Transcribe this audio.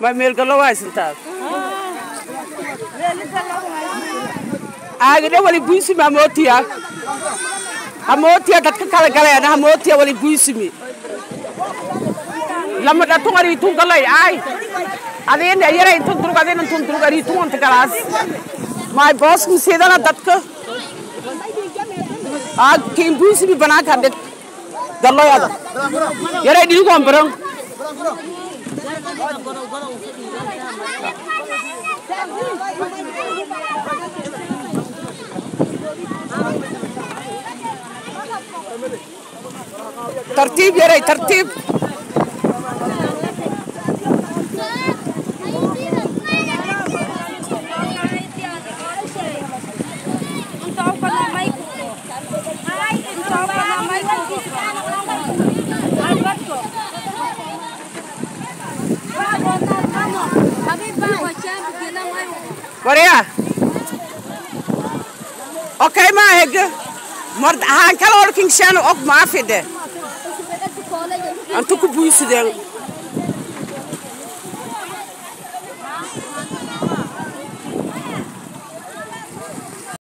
ma meel gallo waa haysantaad aagidhe wali buysimi hamootiya hamootiya dadka kala galeena hamootiya wali buysimi lama dhatung ari tung galay ay adina yara intun durug adina intun durug ari tung anta galaas maay boos misiidana dadka aa kiin buysimi banaanka dhig galloyada yara dhiigoon ترتيب يا ري ترتيب. waryaa okay ma hege mar han kala orkingshan og maafide antu ku buusideen